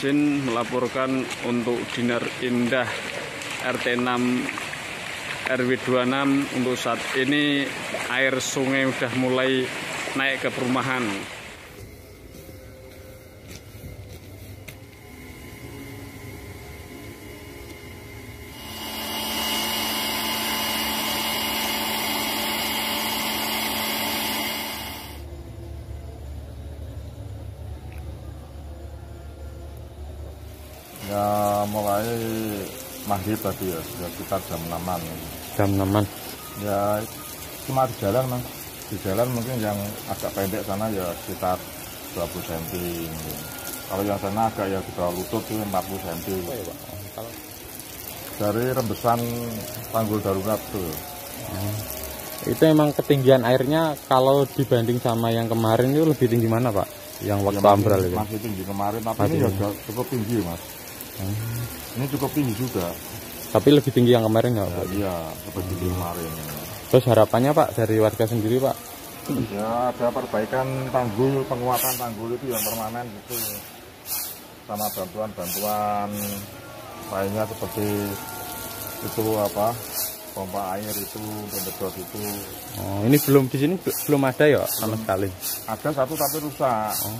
izin melaporkan untuk Dinar Indah RT 6 RW 26 untuk saat ini air sungai udah mulai naik ke perumahan. Ya mulai maghrib tadi ya, sudah sekitar jam 6-an. jam 6 Ya cuma di jalan mas. Di jalan mungkin yang agak pendek sana ya sekitar 20 cm. Kalau yang sana agak ya di bawah lutut itu 40 cm. Dari rembesan tanggul darurat tuh. itu emang ketinggian airnya kalau dibanding sama yang kemarin itu lebih tinggi mana pak yang waktu Ya, masih, ambral itu masih tinggi kemarin, tapi Masih ini ya cukup tinggi mas. Ini cukup tinggi juga. tapi lebih tinggi yang kemarin ya pak iya, seperti tinggi kemarin. terus harapannya pak dari warga sendiri pak Ya ada perbaikan tanggul, penguatan tanggul itu yang permanen gitu. Sama bantuan-bantuan lainnya seperti itu apa pompa air itu, pendedot itu. oh, ini belum di sini be- belum ada ya sama sekali Ada satu tapi rusak. oh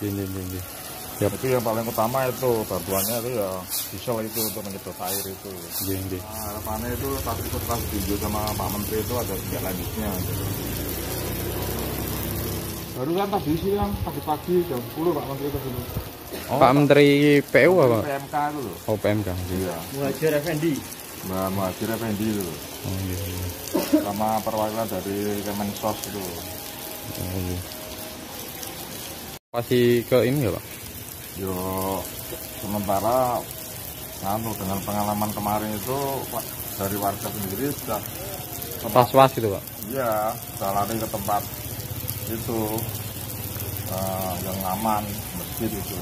ini ini ini Itu yang paling utama itu bantuannya itu ya diesel itu untuk menyedot air itu. ini Nah, harapannya itu tadi setelah ditunjuk sama Pak Menteri itu ada tindak lanjutnya. Gitu. Barusan tadi siang pagi-pagi jam 10 Pak Menteri ke sini. Pak Menteri PU apa PMK itu loh. oh PMK Iya. Muhajir Effendi. Mbak Muhajir Effendi itu oh, iya, iya. Sama perwakilan dari Kemensos itu. Oh, iya. Pasti ke ini ya pak Yo sementara anu dengan pengalaman kemarin itu Pak, dari warga sendiri sudah was-was gitu pak iya sudah lari ke tempat itu eh, yang aman masjid itu.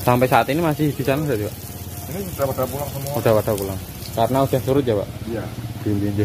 sampai saat ini masih di sana berarti pak Ini sudah pada pulang semua. udah pada pulang karena udah surut ya pak Iya. Ini, ini.